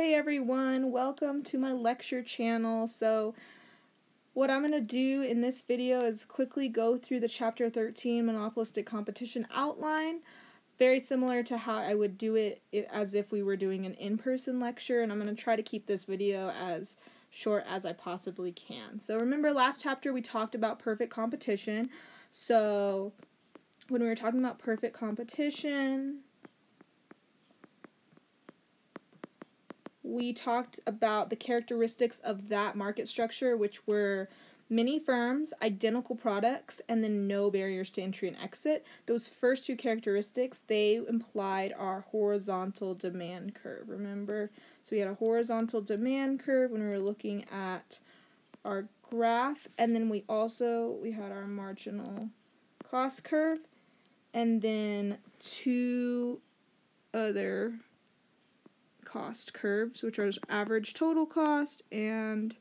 Hey everyone, welcome to my lecture channel. So what I'm going to do in this video is quickly go through the chapter 13 monopolistic competition outline. It's very similar to how I would do it as if we were doing an in-person lecture and I'm going to try to keep this video as short as I possibly can. So remember last chapter we talked about perfect competition. So when we were talking about perfect competition, we talked about the characteristics of that market structure, which were many firms, identical products, and then no barriers to entry and exit. Those first two characteristics, they implied our horizontal demand curve, remember? So we had a horizontal demand curve when we were looking at our graph, and then we also, we had our marginal cost curve, and then two other cost curves, which are average total cost and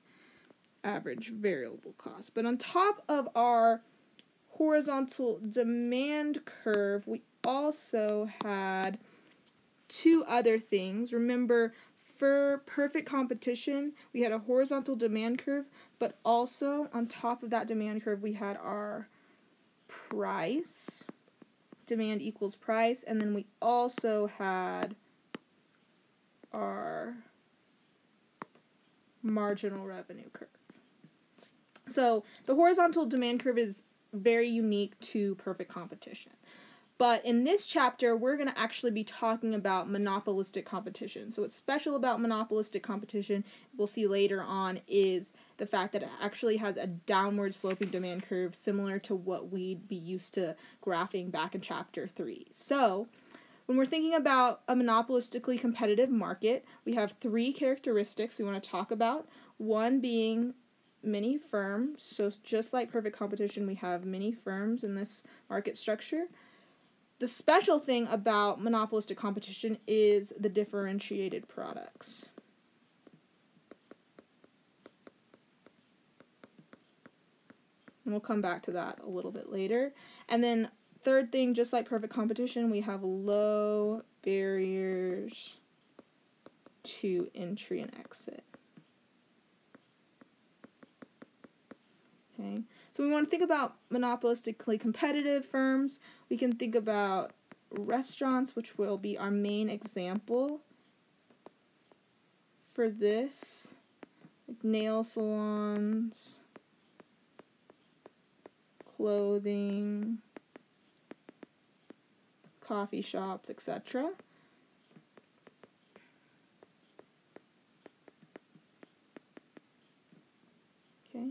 average variable cost. But on top of our horizontal demand curve, we also had two other things. Remember, for perfect competition, we had a horizontal demand curve, but also on top of that demand curve, we had our price. Demand equals price, and then we also had our marginal revenue curve. So the horizontal demand curve is very unique to perfect competition. But in this chapter, we're going to actually be talking about monopolistic competition. So what's special about monopolistic competition, we'll see later on, is the fact that it actually has a downward sloping demand curve similar to what we'd be used to graphing back in chapter 3. So when we're thinking about a monopolistically competitive market, we have three characteristics we want to talk about. One being many firms. So just like perfect competition, we have many firms in this market structure. The special thing about monopolistic competition is the differentiated products. And we'll come back to that a little bit later. And then Third thing, just like perfect competition, we have low barriers to entry and exit. Okay, so we want to think about monopolistically competitive firms. We can think about restaurants, which will be our main example for this, like nail salons, clothing, coffee shops, etc. Okay.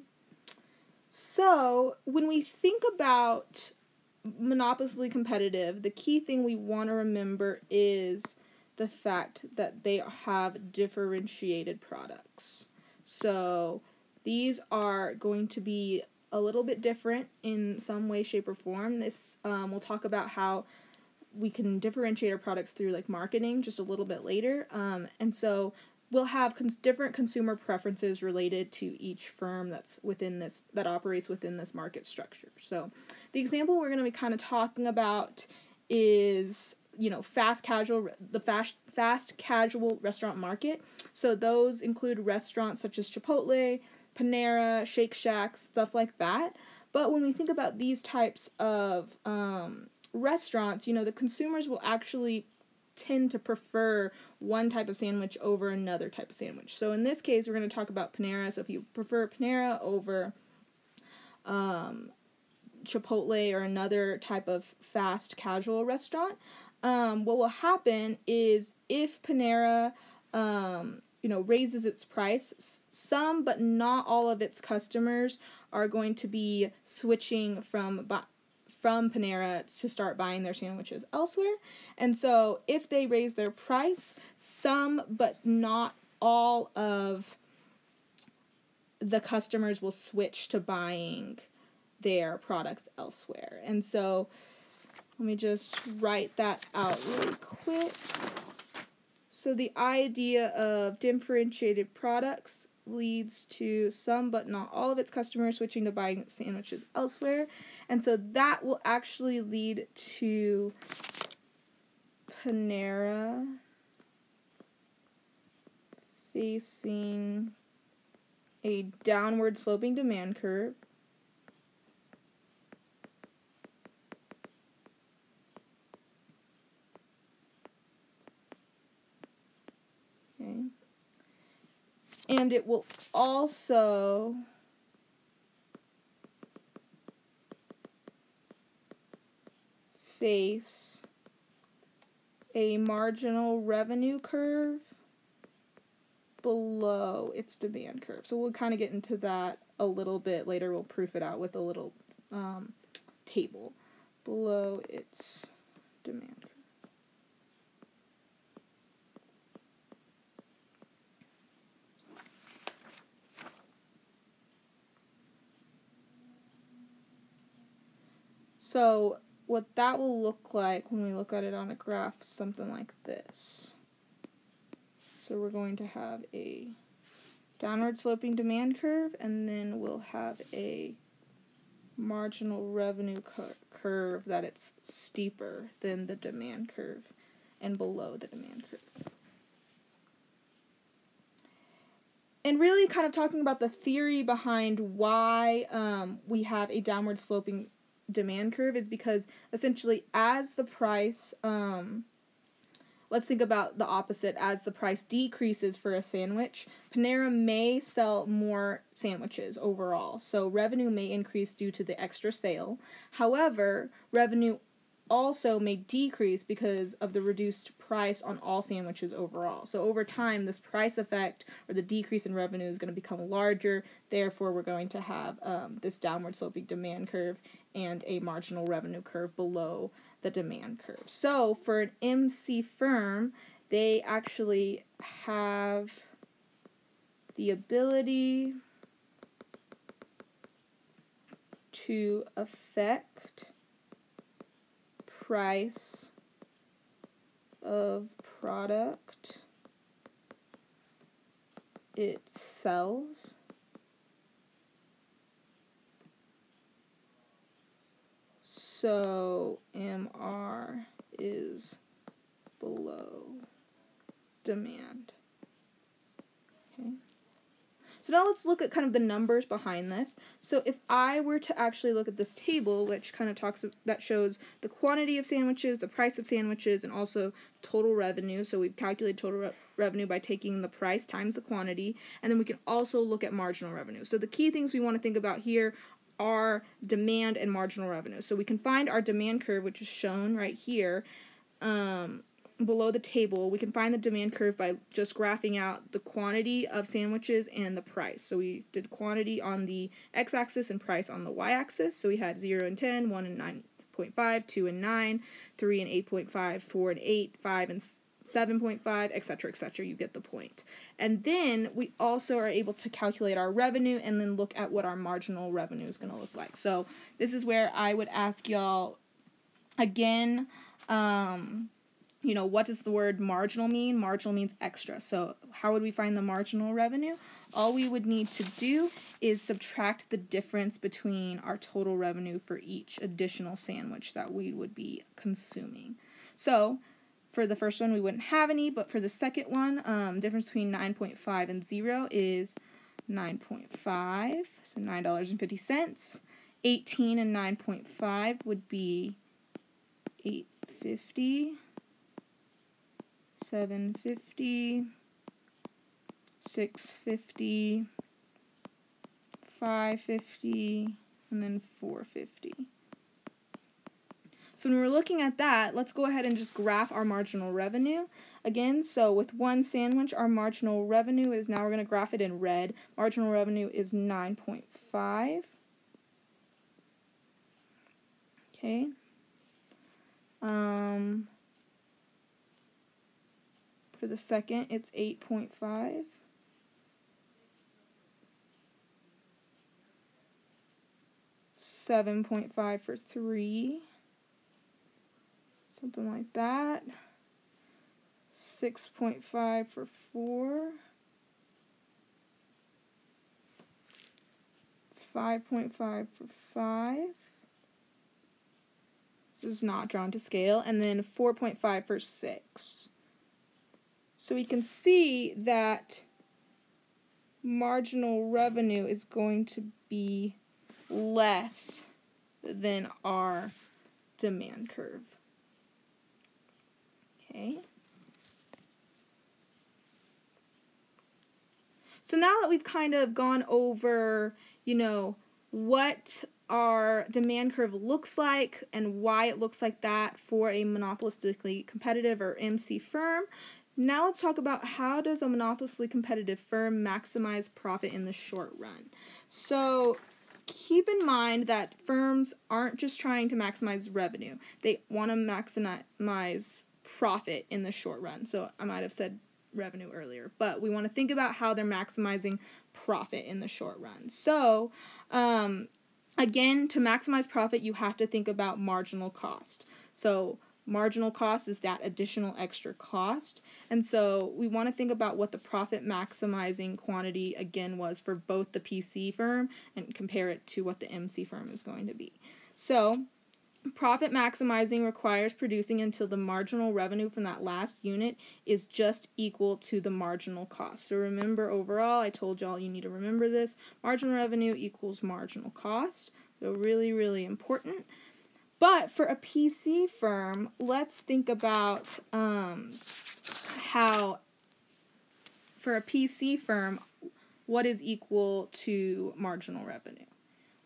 So, when we think about monopolistically competitive, the key thing we want to remember is the fact that they have differentiated products. So, these are going to be a little bit different in some way, shape, or form. This um, we'll talk about how we can differentiate our products through like marketing just a little bit later. Um, and so we'll have cons- different consumer preferences related to each firm that's within this that operates within this market structure. So the example we're going to be kind of talking about is you know fast casual the fast fast casual restaurant market. So those include restaurants such as Chipotle, Panera, Shake Shack, stuff like that. But when we think about these types of um, restaurants, you know, the consumers will actually tend to prefer one type of sandwich over another type of sandwich. So in this case, we're going to talk about Panera. So if you prefer Panera over um, Chipotle or another type of fast casual restaurant, um, what will happen is if Panera, um, you know, raises its price, some but not all of its customers are going to be switching from from Panera to start buying their sandwiches elsewhere. And so if they raise their price, some but not all of the customers will switch to buying their products elsewhere. And so let me just write that out really quick. So the idea of differentiated products leads to some but not all of its customers switching to buying sandwiches elsewhere. And so that will actually lead to Panera facing a downward sloping demand curve. Okay. And it will also face a marginal revenue curve below its demand curve. So we'll kind of get into that a little bit later. We'll proof it out with a little um, table below its demand curve. So what that will look like when we look at it on a graph, something like this. So we're going to have a downward sloping demand curve, and then we'll have a marginal revenue cur curve that it's steeper than the demand curve and below the demand curve. And really kind of talking about the theory behind why um, we have a downward sloping demand curve is because essentially as the price um, let's think about the opposite. As the price decreases for a sandwich panera may sell more sandwiches overall. So revenue may increase due to the extra sale. However revenue also may decrease because of the reduced price on all sandwiches overall. So over time, this price effect or the decrease in revenue is going to become larger. Therefore, we're going to have um, this downward sloping demand curve and a marginal revenue curve below the demand curve. So for an MC firm, they actually have the ability to affect price of product it sells. So MR is below demand. Okay. So now let's look at kind of the numbers behind this. So if I were to actually look at this table, which kind of talks that shows the quantity of sandwiches, the price of sandwiches, and also total revenue. So we've calculated total re revenue by taking the price times the quantity, and then we can also look at marginal revenue. So the key things we want to think about here are demand and marginal revenue. So we can find our demand curve, which is shown right here. Um, below the table, we can find the demand curve by just graphing out the quantity of sandwiches and the price. So we did quantity on the x-axis and price on the y-axis. So we had 0 and 10, 1 and 9.5, 2 and 9, 3 and 8.5, 4 and 8, 5 and 7.5, etc., etc. You get the point. And then we also are able to calculate our revenue and then look at what our marginal revenue is going to look like. So this is where I would ask y'all again, um, you know, what does the word marginal mean? Marginal means extra. So how would we find the marginal revenue? All we would need to do is subtract the difference between our total revenue for each additional sandwich that we would be consuming. So for the first one, we wouldn't have any, but for the second one, um, difference between 9.5 and 0 is 9.5, so $9.50. 18 and 9.5 would be 850 750 650 550 and then 450 so when we're looking at that, let's go ahead and just graph our marginal revenue. Again, so with one sandwich, our marginal revenue is, now we're going to graph it in red. Marginal revenue is 9.5. Okay. Um, for the second, it's 8.5. Seven point five for three, something like that. Six point five for four. Five point five for five. This is not drawn to scale, and then four point five for six. So we can see that marginal revenue is going to be less than our demand curve. Okay. So now that we've kind of gone over, you know, what our demand curve looks like and why it looks like that for a monopolistically competitive or MC firm, now let's talk about how does a monopolistically competitive firm maximize profit in the short run. So keep in mind that firms aren't just trying to maximize revenue. They want to maximize profit in the short run. So I might have said revenue earlier, but we want to think about how they're maximizing profit in the short run. So, um, again, to maximize profit, you have to think about marginal cost. So, marginal cost is that additional extra cost. And so, we want to think about what the profit maximizing quantity again was for both the PC firm and compare it to what the MC firm is going to be. So, Profit maximizing requires producing until the marginal revenue from that last unit is just equal to the marginal cost. So remember overall, I told y'all you need to remember this. Marginal revenue equals marginal cost. So really, really important. But for a PC firm, let's think about um, how, for a PC firm, what is equal to marginal revenue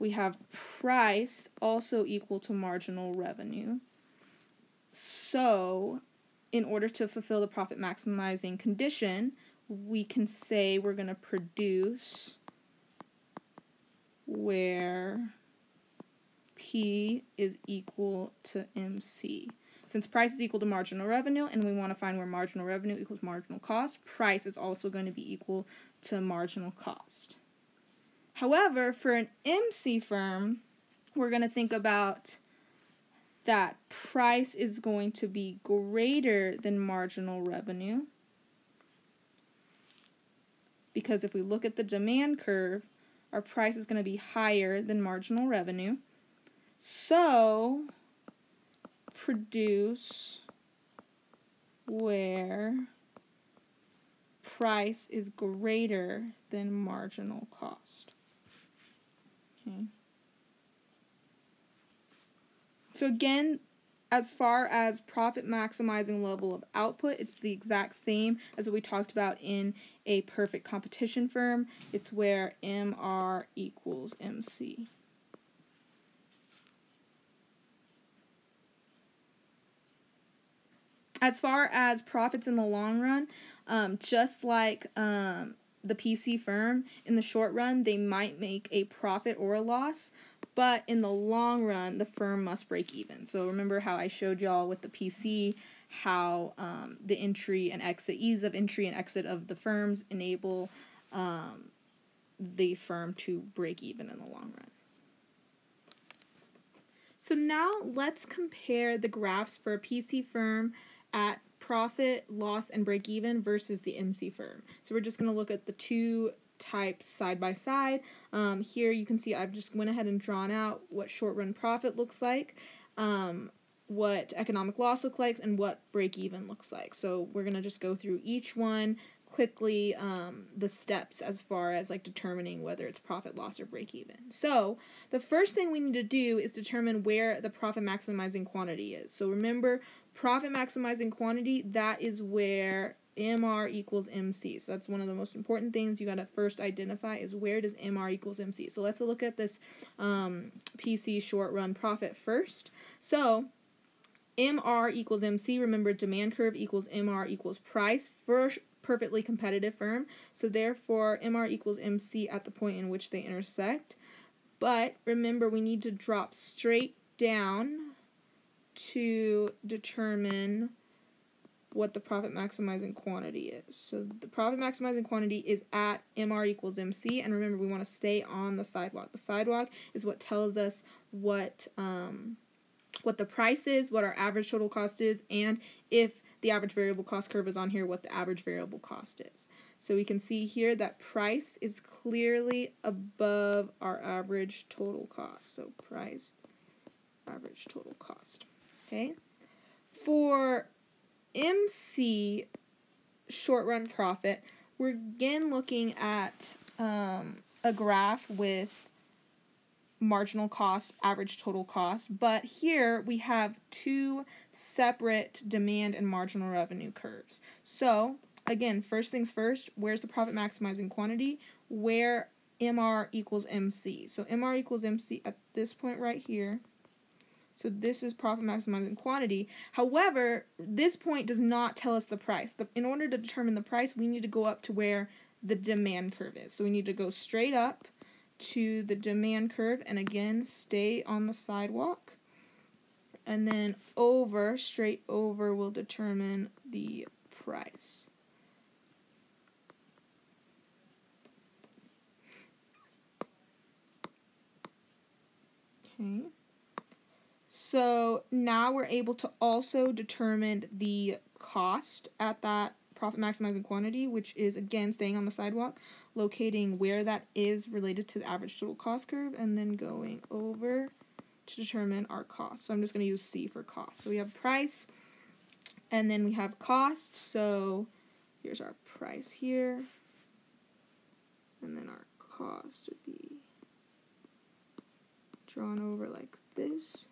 we have price also equal to marginal revenue. So, in order to fulfill the profit maximizing condition, we can say we're going to produce where P is equal to MC. Since price is equal to marginal revenue and we want to find where marginal revenue equals marginal cost, price is also going to be equal to marginal cost. However, for an MC firm, we're going to think about that price is going to be greater than marginal revenue. Because if we look at the demand curve, our price is going to be higher than marginal revenue. So, produce where price is greater than marginal cost. Okay. So again, as far as profit maximizing level of output, it's the exact same as what we talked about in a perfect competition firm. It's where MR equals MC. As far as profits in the long run, um, just like um, the PC firm, in the short run, they might make a profit or a loss, but in the long run, the firm must break even. So remember how I showed y'all with the PC how um, the entry and exit, ease of entry and exit of the firms enable um, the firm to break even in the long run. So now let's compare the graphs for a PC firm at profit, loss, and break even versus the MC firm. So we're just going to look at the two types side by side. Um, here you can see I've just went ahead and drawn out what short run profit looks like, um, what economic loss looks like, and what break even looks like. So we're going to just go through each one quickly um, the steps as far as like determining whether it's profit loss or break even so the first thing we need to do is determine where the profit maximizing quantity is so remember profit maximizing quantity, that is where MR equals MC. So that's one of the most important things you got to first identify is where does MR equals MC. So let's look at this um, PC short run profit first. So MR equals MC. Remember, demand curve equals MR equals price for perfectly competitive firm. So therefore, MR equals MC at the point in which they intersect. But remember, we need to drop straight down to determine what the profit maximizing quantity is. So the profit maximizing quantity is at MR equals MC, and remember we want to stay on the sidewalk. The sidewalk is what tells us what um, what the price is, what our average total cost is, and if the average variable cost curve is on here, what the average variable cost is. So we can see here that price is clearly above our average total cost. So price, average total cost. Okay. For MC short run profit, we're again looking at um, a graph with marginal cost, average total cost, but here we have two separate demand and marginal revenue curves. So, again, first things first, where's the profit maximizing quantity? Where MR equals MC. So MR equals MC at this point right here. So this is profit maximizing quantity. However, this point does not tell us the price. The, in order to determine the price, we need to go up to where the demand curve is. So we need to go straight up to the demand curve and again stay on the sidewalk. And then over, straight over will determine the price. Okay. So now we're able to also determine the cost at that profit maximizing quantity, which is again staying on the sidewalk, locating where that is related to the average total cost curve, and then going over to determine our cost. So I'm just going to use C for cost. So we have price, and then we have cost. So here's our price here, and then our cost would be drawn over like this.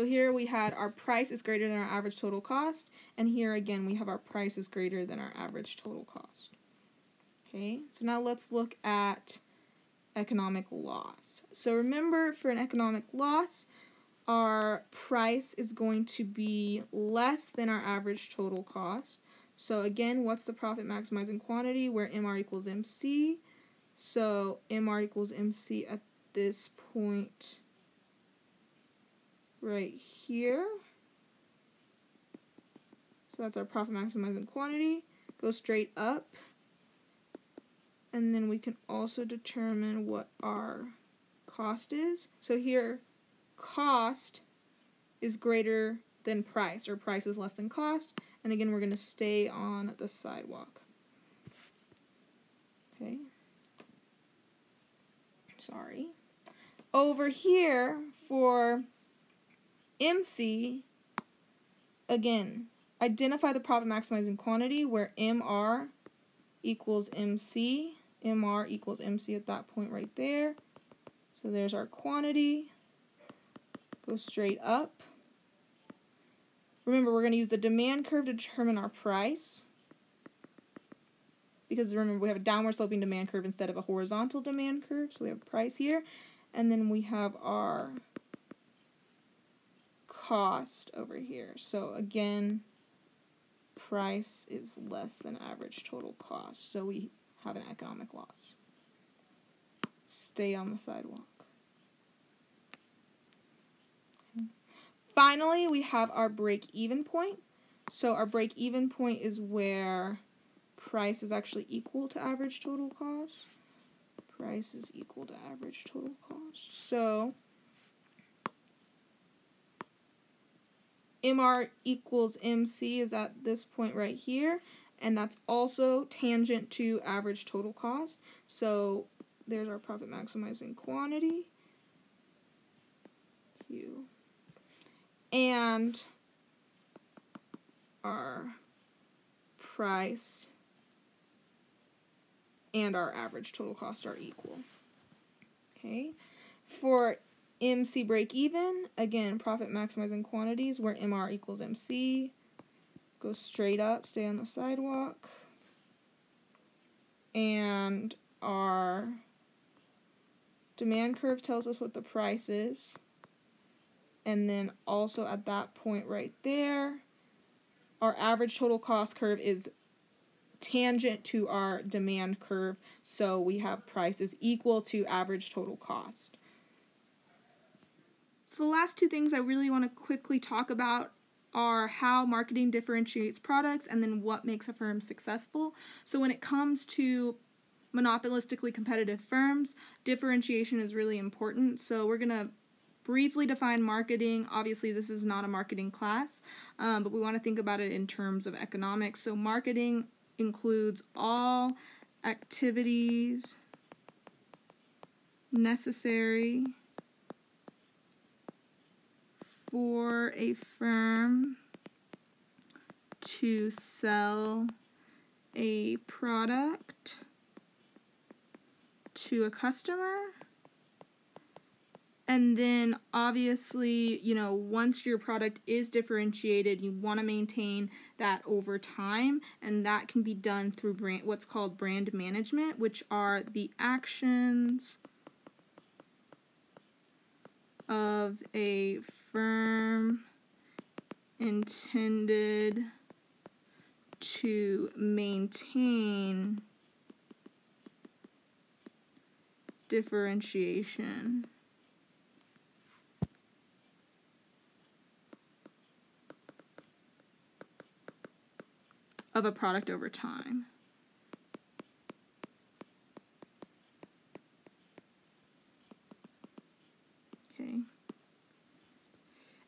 So here we had our price is greater than our average total cost, and here again we have our price is greater than our average total cost. Okay, so now let's look at economic loss. So remember for an economic loss, our price is going to be less than our average total cost. So again, what's the profit maximizing quantity where MR equals MC? So MR equals MC at this point right here. So that's our profit maximizing quantity. Go straight up. And then we can also determine what our cost is. So here, cost is greater than price, or price is less than cost. And again, we're going to stay on the sidewalk. Okay. Sorry. Over here, for MC, again, identify the profit maximizing quantity where MR equals MC. MR equals MC at that point right there. So there's our quantity. Go straight up. Remember, we're going to use the demand curve to determine our price. Because remember, we have a downward sloping demand curve instead of a horizontal demand curve. So we have price here. And then we have our cost over here. So again, price is less than average total cost. So we have an economic loss. Stay on the sidewalk. Finally, we have our break-even point. So our break-even point is where price is actually equal to average total cost. Price is equal to average total cost. So MR equals MC is at this point right here, and that's also tangent to average total cost. So there's our profit maximizing quantity. Q. And our price and our average total cost are equal. Okay. For MC break even, again, profit maximizing quantities where MR equals MC. Go straight up, stay on the sidewalk. And our demand curve tells us what the price is. And then also at that point right there, our average total cost curve is tangent to our demand curve. So we have price is equal to average total cost. So the last two things I really want to quickly talk about are how marketing differentiates products and then what makes a firm successful. So when it comes to monopolistically competitive firms, differentiation is really important. So we're going to briefly define marketing. Obviously, this is not a marketing class, um, but we want to think about it in terms of economics. So marketing includes all activities necessary for a firm to sell a product to a customer. And then obviously, you know, once your product is differentiated, you want to maintain that over time, and that can be done through brand what's called brand management, which are the actions of a firm intended to maintain differentiation. of a product over time. Okay.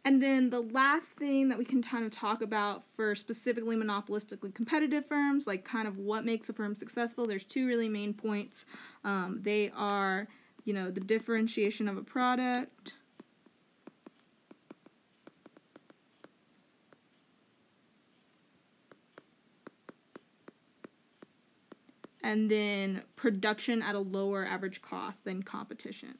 And then the last thing that we can kind of talk about for specifically monopolistically competitive firms, like kind of what makes a firm successful, there's two really main points. Um, they are, you know, the differentiation of a product. And then production at a lower average cost than competition.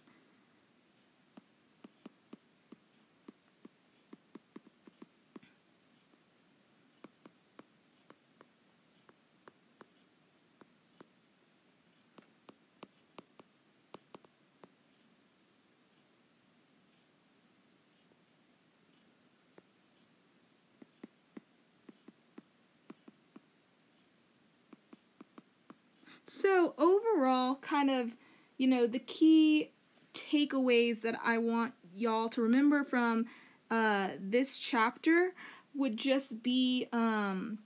So, overall, kind of, you know, the key takeaways that I want y'all to remember from uh, this chapter would just be um,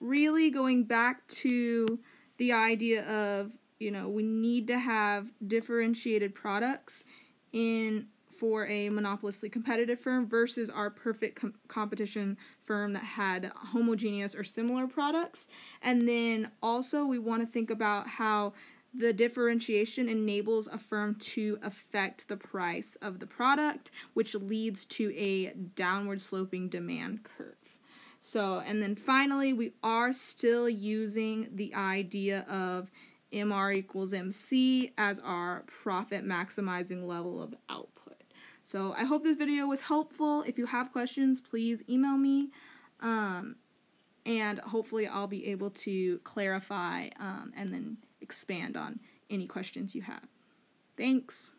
really going back to the idea of, you know, we need to have differentiated products in for a monopolistically competitive firm versus our perfect com- competition firm that had homogeneous or similar products. And then also, we want to think about how the differentiation enables a firm to affect the price of the product, which leads to a downward sloping demand curve. So, and then finally, we are still using the idea of MR equals MC as our profit maximizing level of output. So I hope this video was helpful. If you have questions, please email me. Um, and hopefully I'll be able to clarify um, and then expand on any questions you have. Thanks.